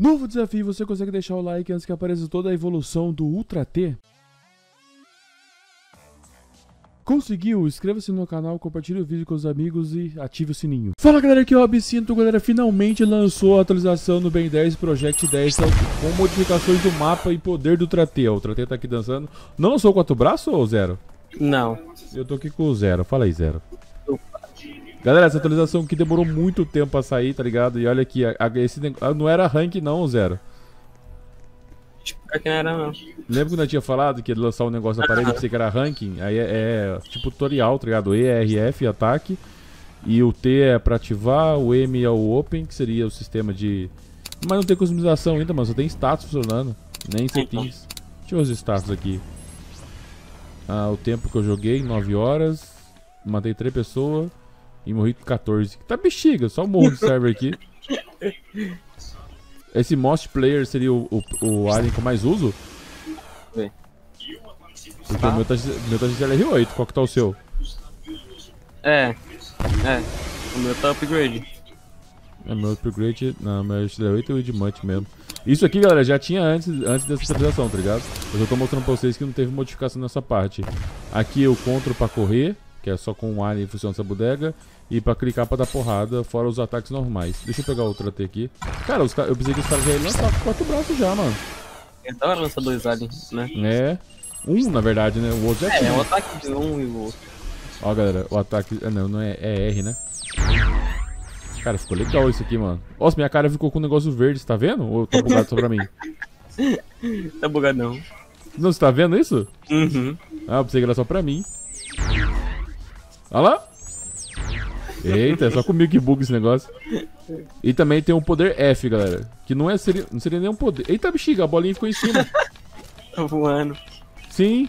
Novo desafio, você consegue deixar o like antes que apareça toda a evolução do Ultra T? Conseguiu? Inscreva-se no canal, compartilhe o vídeo com os amigos e ative o sininho. Fala galera, aqui é o Absinto, galera, finalmente lançou a atualização no Ben 10 Project 10 então, com modificações do mapa e poder do Ultra T. O Ultra T tá aqui dançando. Não lançou quatro braços ou zero? Não. Eu tô aqui com o zero, fala aí zero. Galera, essa atualização aqui demorou muito tempo pra sair, tá ligado? E olha aqui, a, a, esse não era rank não, zero. Tipo, que não era não. Lembra quando eu tinha falado que ia lançar um negócio na parede que que era ranking? Aí é, é, tipo tutorial, tá ligado? E é RF, ataque. E o T é pra ativar, o M é o Open, que seria o sistema de... Mas não tem customização ainda, mano. Só tem status funcionando. Nem settings. Deixa eu ver os status aqui. Ah, o tempo que eu joguei, 9 horas. Matei 3 pessoas. E morri com 14. Tá bexiga, só morro do server aqui. Esse most player seria o, o, o alien que eu mais uso? Vê. Porque o meu tá, meu tá de LR8, qual que tá o seu? É, é. O meu tá upgrade. É, meu upgrade. Não, meu LR8 é o Edmut mesmo. Isso aqui, galera, já tinha antes, antes dessa atualização, tá ligado? Eu tô mostrando pra vocês que não teve modificação nessa parte. Aqui o control pra correr que é só com o alien funciona essa bodega, e pra clicar pra dar porrada, fora os ataques normais. Deixa eu pegar outra T aqui. Cara, os, eu pensei que os caras já iam lançar com quatro braços já, mano. É da hora lançar dois aliens, né? É. Um, na verdade, né? O outro já é. É, o ataque de um e o outro. Ó, galera, o ataque... Ah, não, não é, é R, né? Cara, ficou legal isso aqui, mano. Nossa, minha cara ficou com um negócio verde, você tá vendo? Ou tá bugado só pra mim? tá bugado não. Não, você tá vendo isso? Uhum. Ah, eu pensei que era só pra mim. Olha lá. Eita, é só comigo que buga esse negócio. E também tem o poder F, galera. Que não, é, seria, não seria nem um poder. Eita, bexiga, a bolinha ficou em cima. tá voando. Sim.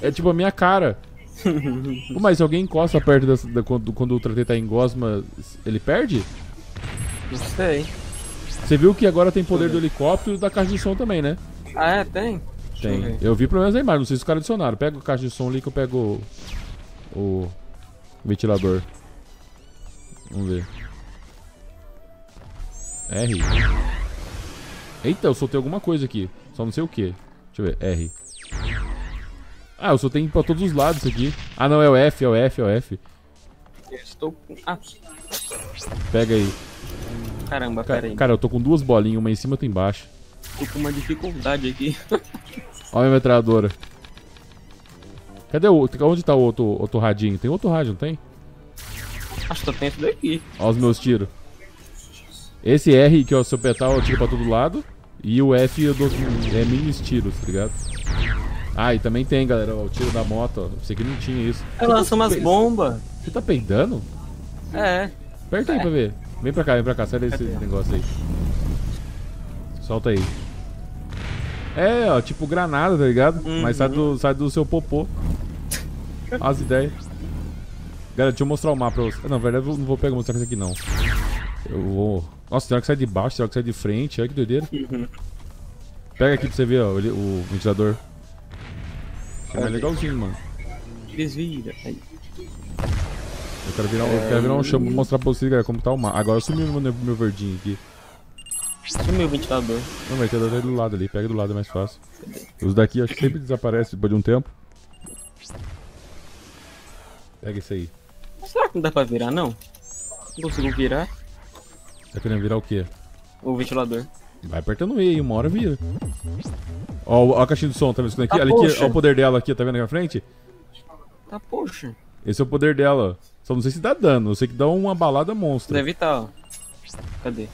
É tipo a minha cara. Pô, mas se alguém encosta perto dessa, da, quando, quando o Tratê tá em gosma, ele perde? Não sei. Você viu que agora tem poder do helicóptero e da caixa de som também, né? Ah, é? Tem? Tem. Eu vi pelo menos a imagem, não sei se os caras adicionaram. Pega a caixa de som ali que eu pego o, o ventilador. Vamos ver. R. Eita, eu soltei alguma coisa aqui. Só não sei o que. Deixa eu ver. R. Ah, eu soltei pra todos os lados aqui. Ah, não, é o F, é o F, é o F. Eu estou com... Ah. Pega aí. Caramba, pera aí. Cara, eu tô com duas bolinhas, uma em cima e outra embaixo. Tô com uma dificuldade aqui. Olha a metralhadora. Cadê o. Onde tá o outro, outro radinho? Tem outro rádio, não tem? Acho que tá dentro daqui. Olha os meus tiros. Esse R que é o seu petal eu tiro pra todo lado. E o F eu dou é mini tiros, tá ligado? Ah, e também tem, galera, o tiro da moto, ó. Você que não tinha isso. Eu lanço umas bombas. Você tá peidando? É. Aperta aí é. pra ver. Vem pra cá, vem pra cá, sai desse negócio aí. Solta aí. É, ó, tipo granada, tá ligado? Uhum. Mas sai do, sai do seu popô. As ideias. Galera, deixa eu mostrar o mapa pra vocês. Não, na verdade eu não vou pegar mostrar isso aqui não. Eu vou. Nossa, tem hora que sai de baixo, tem hora que sai de frente, olha que doideira. Uhum. Pega aqui pra você ver, ó, o ventilador. É mais legalzinho, mano. Desvira. Aí. Eu quero virar, eu quero virar um chão pra mostrar pra vocês, galera, como tá o mapa. Agora sumiu meu, meu verdinho aqui. Sumiu o ventilador. Não, o ventilador tá do lado ali, pega do lado é mais fácil. Os daqui acho que sempre desaparecem depois de um tempo. Pega esse aí. Será que não dá pra virar, não? Não consigo virar. Tá querendo virar o quê? O ventilador. Vai apertando E aí, uma hora vira. Ó, ó a caixinha de som, tá vendo isso aqui? Tá, Olha aqui, ó o poder dela aqui, tá vendo aqui na frente? Tá, poxa. Esse é o poder dela. Só não sei se dá dano, eu sei que dá uma balada monstra. Deve estar, tá, ó. Cadê?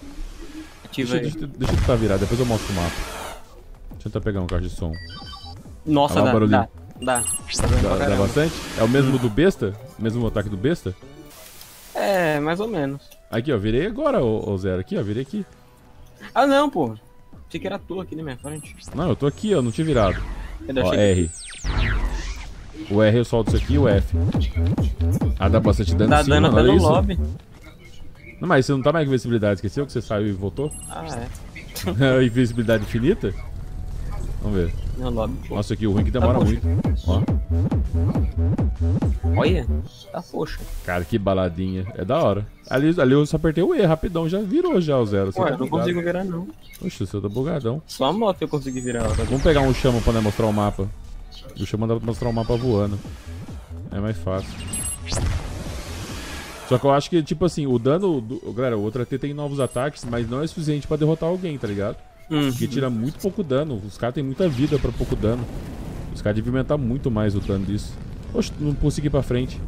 Ativa deixa, aí. Deixa, deixa eu tentar virar, depois eu mostro o mapa. Deixa eu tentar pegar um caixa de som. Nossa, dá, dá, dá. Dá, dá bastante? É o mesmo do besta? O mesmo ataque do besta? É, mais ou menos. Aqui, ó, virei agora, ô, ô Zero. Aqui, ó, virei aqui. Ah, não, pô. Achei que era tu aqui na minha frente. Não, eu tô aqui, ó, não tinha virado. Ó, R. O R eu solto isso aqui e o F. Ah, dá bastante dano Dá sim, dano até no lobby. Não, mas você não tá mais com invencibilidade, esqueceu que você saiu e voltou? Ah, é. invencibilidade infinita? Vamos ver. Lobby. Nossa, aqui o ruim que demora tá muito. Ó. Olha, tá poxa. Cara, que baladinha. É da hora. Ali, ali eu só apertei o E, rapidão, já virou já o zero. Ué, tá eu não consigo virar não. Oxe, você tá bugadão. Só a moto eu consegui virar. Tá? Vamos pegar um chama pra né, mostrar o mapa. O chama dá pra mostrar o mapa voando. É mais fácil. Só que eu acho que, tipo assim, o dano. Do... Galera, o outro AT tem novos ataques, mas não é suficiente pra derrotar alguém, tá ligado? Hum. Porque tira muito pouco dano. Os caras têm muita vida pra pouco dano. Os caras deviam aumentar muito mais o dano disso. Oxe, não consegui ir pra frente.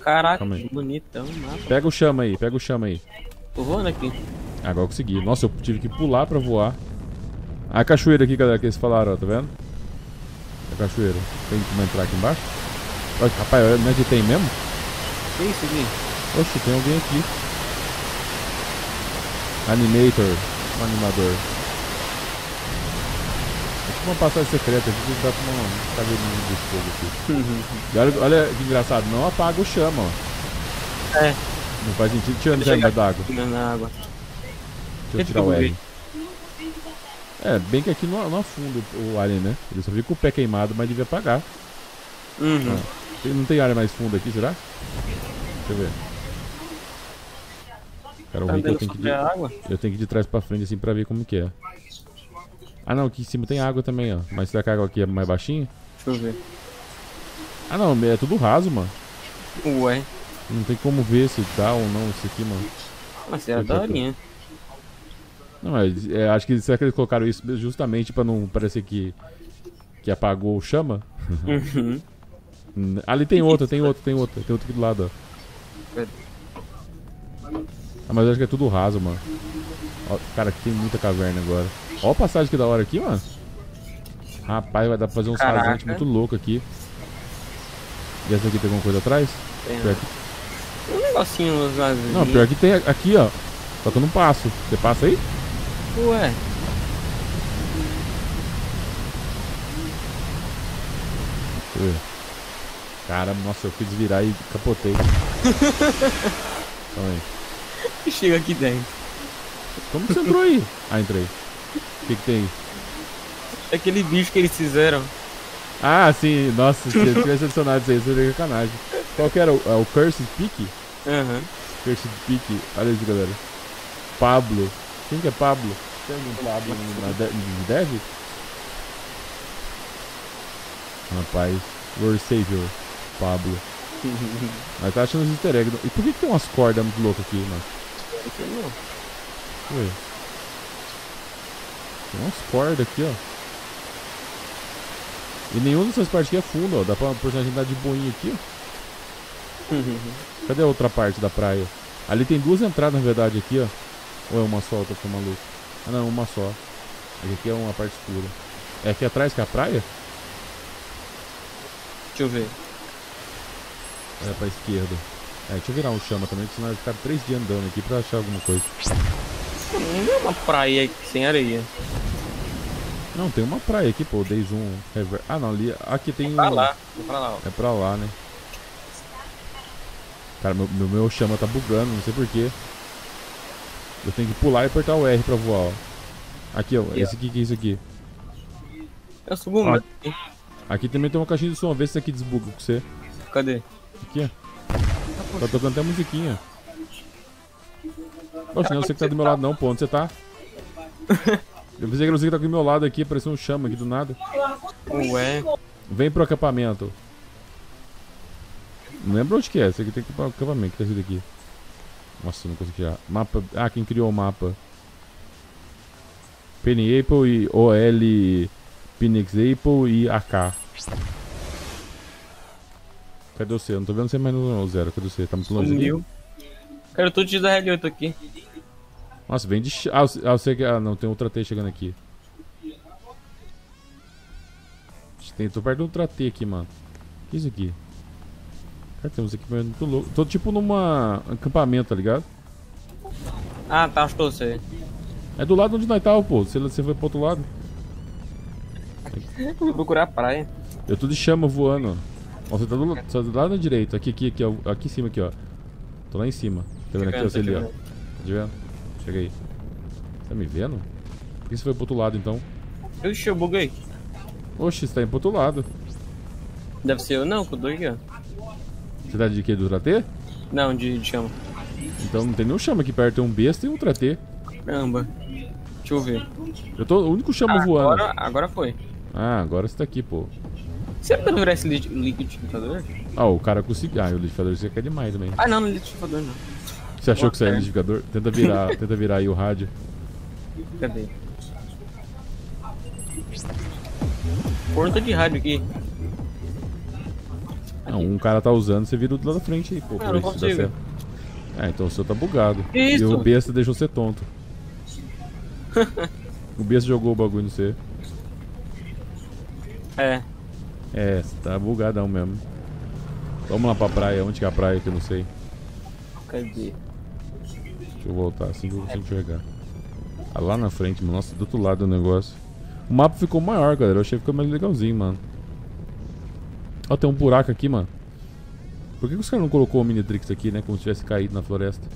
Caraca, que bonitão mapa. Pega o chama aí, pega o chama aí. Tô voando aqui. Agora eu consegui. Nossa, eu tive que pular pra voar. A cachoeira aqui, galera, que eles falaram, ó, tá vendo? A cachoeira. Tem como entrar aqui embaixo? Olha, rapaz, não é que tem mesmo? Que isso aqui? Oxe, tem alguém aqui. Animator. Um animador. É tipo uma passagem secreta aqui que dá pra uma caveirinha de fogo aqui. E olha, olha que engraçado, não apaga o chama, ó. É. Não faz sentido. Tira Deixa eu a d'água. Na água. Deixa eu tirar o R. É, bem que aqui não, não afunda o alien, né? Ele só fica com o pé queimado, mas devia apagar. Uhum. Tem- Não tem área mais funda aqui, será? Deixa eu ver. Cara, o Tá é que eu tenho que, de, água? eu tenho que ir de trás pra frente assim pra ver como que é. Ah não, aqui em cima tem água também, ó. Mas será que a água aqui é mais baixinha? Deixa eu ver. Ah não, é tudo raso, mano. Ué. Não tem como ver se dá ou não isso aqui, mano. Mas eu ver. daorinha. Não, mas é, acho que será que eles colocaram isso justamente pra não parecer que que apagou o chama? Uhum. Hum, Ali tem outra, tem outra, tem outra, tem outra aqui do lado, ó. Cadê? Ah, mas eu acho que é tudo raso, mano. Ó, cara, aqui tem muita caverna agora. Ó a passagem que da hora aqui, mano. Rapaz, vai dar pra fazer uns Caraca. rasantes muito louco aqui. E essa aqui tem alguma coisa atrás? Tem, Pior né? que- Um negocinho vazio. Não, pior que tem aqui, ó. Só que eu não passo. Você passa aí? Ué. Ver. Cara, nossa, eu fui desvirar e capotei. Calma aí. Chega aqui dentro. Como que você entrou aí? Ah, entrei. O que, que tem? É aquele bicho que eles fizeram. Ah, sim. Nossa, se eu tivesse adicionado isso aí, seria sacanagem. Qual que era? O, é o Cursed Peak? Aham. Cursed Peak. Olha isso, galera. Pablo. Quem que é Pablo? Tem algum Pablo na de- no Dev? Rapaz. Lord Savior. Pablo. Mas tá achando os easter eggs. E por que, que tem umas cordas muito loucas aqui, mano? Aqui não. Tem umas cordas aqui, ó. E nenhuma dessas partes aqui é fundo, ó. Dá pra personagem andar de boinha aqui, ó. Cadê a outra parte da praia? Ali tem duas entradas, na verdade, aqui, ó. Ou é uma só, eu tô ficando maluco? Ah, não, uma só. Aqui, aqui é uma parte escura. É aqui atrás que é a praia? Deixa eu ver. É pra esquerda. É, deixa eu virar um chama também, senão vai ficar três dias andando aqui pra achar alguma coisa. Não é uma praia aqui sem areia. Não, tem uma praia aqui, pô. Day Zoom. Rever... Ah, não, ali. Aqui tem Pra um. lá. Vou pra lá, ó. É pra lá, né? Cara, meu, meu, meu chama tá bugando, não sei porquê. Eu tenho que pular e apertar o R pra voar, ó. Aqui, ó. Aqui, Esse aqui, que é isso aqui? Subo Ó. mais. Aqui também tem uma caixinha de som. Vê se isso aqui desbuga com você. Cadê? Aqui, ó. Tá tocando até musiquinha. Oxe, não, você que tá do meu lado não, pô. Onde você tá? Eu pensei que você que tá do meu lado aqui, parecia um chama aqui do nada. Ué. Vem pro acampamento. Não lembro onde que é. Esse aqui tem que ir pro acampamento. Que tá escrito aqui. Nossa, não consegui tirar. Mapa. Ah, quem criou o mapa? Penny Apple e OL Phoenix Apple e AK. Cadê você? Eu não tô vendo você mais no zero. Cadê você? Tá muito longe? Sumiu. Cara, eu tô de R8 aqui. Nossa, vem de. Ah, você- ah. Ah, não, tem outra T chegando aqui. Tem, tô perto do outra T aqui, mano. O que é isso aqui? Cara, tem uns equipamentos muito loucos. Tô tipo numa acampamento, tá ligado? Ah, tá, acho que eu sei. É do lado onde nós tava, pô. Você, você foi pro outro lado. Eu Vou procurar a praia. Eu tô de chama voando. Ó, você tá do, la- você tá do lado direito. Aqui, aqui, aqui, ó. Aqui em cima, aqui, ó. Tô lá em cima. Tá vendo aqui, ó, você ali, ó. Tá vendo? Chega aí. Tá me vendo? Por que você foi pro outro lado, então? Eu buguei. Oxe, você tá indo pro outro lado. Deve ser eu, não, tô aqui, ó. Você tá de quê? Do Ultra T? Não, de, de chama. Então não tem nenhum chama aqui perto, tem um besta e um Ultra T. Caramba. Deixa eu ver. Eu tô o único chama voando. Agora, agora foi. Ah, agora você tá aqui, pô. Será que eu não virar esse li- liquidificador? Ah, o cara conseguiu. Ah, o liquidificador você quer demais também. Ah, não, não é liquidificador não. Você achou que isso é liquidificador? Tenta virar, tenta virar aí o rádio. Cadê? Porta de rádio aqui. Não, um cara tá usando, você vira do lado da frente aí, pô. Ah, não consigo. Ah, então o seu tá bugado. Que E isso? o besta deixou você tonto. o besta jogou o bagulho no você. É. É, tá bugadão mesmo. Vamos lá pra praia, onde que é a praia que eu não sei. Cadê? Deixa eu voltar assim que eu consigo enxergar. Ah, lá na frente, mano. Nossa, do outro lado do negócio. O mapa ficou maior, galera. Eu achei que ficou mais legalzinho, mano. Ó, tem um buraco aqui, mano. Por que, que os caras não colocou o Minitrix aqui, né? Como se tivesse caído na floresta.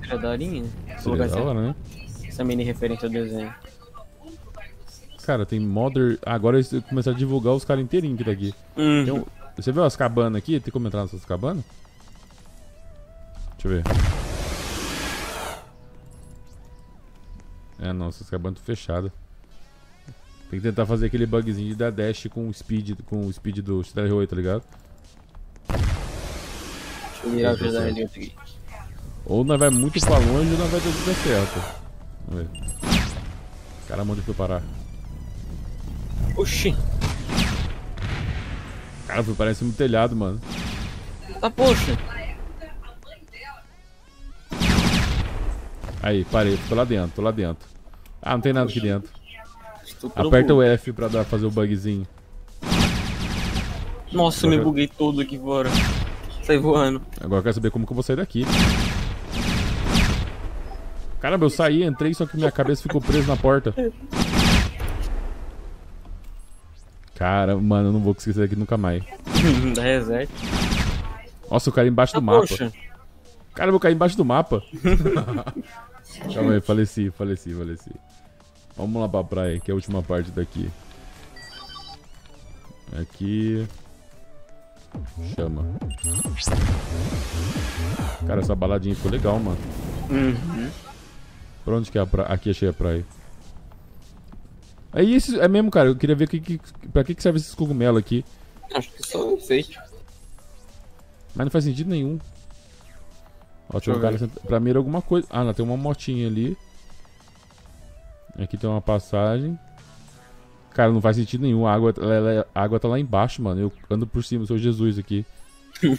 Seria daorinha, né? Seria da hora, né? essa mini referência ao desenho. Cara, tem modder. Agora eles começaram a divulgar os caras inteirinhos que tá aqui. Hum. Tem um- Você viu as cabanas aqui? Tem como entrar nessas cabanas? Deixa eu ver. É, não, essas cabanas estão fechadas. Tem que tentar fazer aquele bugzinho de dar dash com o speed, com o speed do Stellar 8, tá ligado? Deixa eu virar o aqui. Ou nós vai muito pra longe ou nós vai ter tudo certo. Vamos ver. Caramba, onde foi parar? Oxi. Cara, foi parece um telhado, mano. Tá, poxa. Aí, parei, tô lá dentro, tô lá dentro. Ah, não tem nada aqui dentro. Aperta o. F pra dar, fazer o bugzinho. Nossa, eu me buguei todo aqui fora. Sai voando. Agora eu quero saber como que eu vou sair daqui. Caramba, eu saí, entrei, só que minha cabeça ficou presa na porta. Cara, mano, eu não vou conseguir sair daqui nunca mais. Dá reset. Nossa, eu caí embaixo Ah, do mapa. poxa. Cara, eu caí embaixo do mapa. Calma aí, faleci, faleci, faleci. Vamos lá pra praia, que é a última parte daqui. Aqui. Chama. Cara, essa baladinha ficou legal, mano. Uhum. Pra onde que é a praia? Aqui achei a praia. Aí esse, é mesmo, cara, eu queria ver que, que, pra que, que serve esses cogumelos aqui. Acho que só enfeite. Mas não faz sentido nenhum. Ó, tinha um Deixa eu cara senta... Pra mim era alguma coisa. Ah, não, tem uma motinha ali. Aqui tem uma passagem. Cara, não faz sentido nenhum. A água, ela- ela- a água tá lá embaixo, mano. Eu ando por cima, sou Jesus aqui. Olha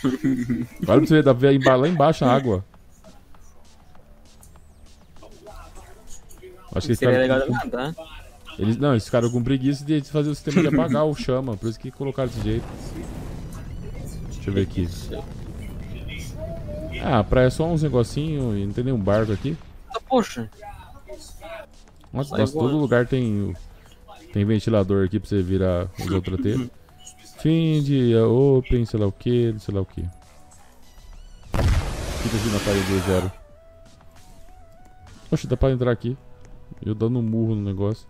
pra você ver, dá pra ver lá embaixo a água. Acho que Seria legal ficaram com- nadar. Eles, não, eles ficaram com preguiça de fazer o sistema de apagar o chama. Por isso que colocaram desse jeito. Deixa eu ver aqui. Ah, a praia é só uns negocinhos e não tem nenhum barco aqui. Tá, poxa. Nossa, nossa, todo lugar tem tem ventilador aqui pra você virar os outros T. Fim de open, sei lá o que, sei lá o que. Fica assim na parede 2-0. Poxa, dá pra entrar aqui. Eu dando um murro no negócio.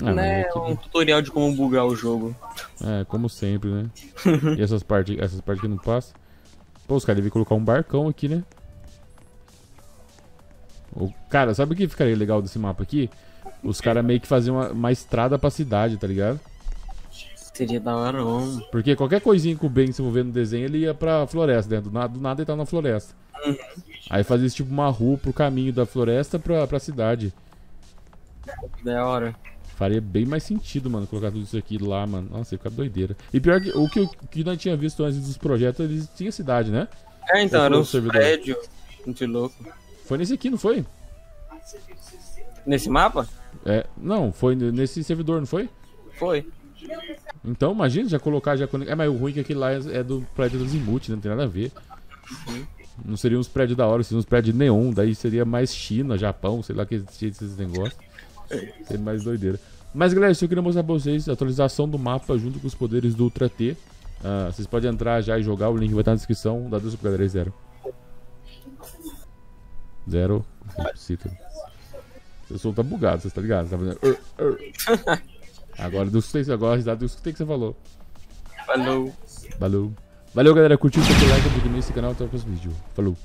Ah, né? aqui- um tutorial de como bugar o jogo. É, como sempre, né? e essas partes, essas partes que não passam. Pô, os caras deviam colocar um barcão aqui, né? O, cara, sabe o que ficaria legal desse mapa aqui? Os caras meio que faziam uma, uma estrada pra cidade, tá ligado? Seria da hora, homem. Porque qualquer coisinha que o Ben se envolver no desenho, ele ia pra floresta, né? Do nada, do nada ele tá na floresta. Aí fazia isso, tipo uma rua pro caminho da floresta pra, pra cidade. Da hora. Faria bem mais sentido, mano, colocar tudo isso aqui lá, mano. Nossa, ia ficar doideira. E pior que o que, o que nós tinha visto antes dos projetos, eles tinham cidade, né? É, então, era foi o uns servidor? prédios. Muito louco. Foi nesse aqui, não foi? Nesse mapa? É, não, foi nesse servidor, não foi? Foi. Então, imagina, já colocar, já conectar. É, mas o ruim é que aquele lá é é do prédio do Zimuth, né? Não tem nada a ver. Não seriam uns prédios da hora, seriam uns prédios neon, daí seria mais China, Japão, sei lá que desses negócios. Seria mais doideira. Mas galera, isso eu queria mostrar pra vocês a atualização do mapa junto com os poderes do Ultra T. Ah, vocês podem entrar já e jogar, o link vai estar na descrição. Dá dois pro galera aí, zero. Zero. Cita. Seu som tá bugado, vocês tá ligado? Tá fazendo. Agora, eu escutei, agora risada eu escutei que você falou. Falou. Valeu. Valeu, galera. Curtiu, deixa o like, abonei esse canal, até o próximo vídeo. Falou.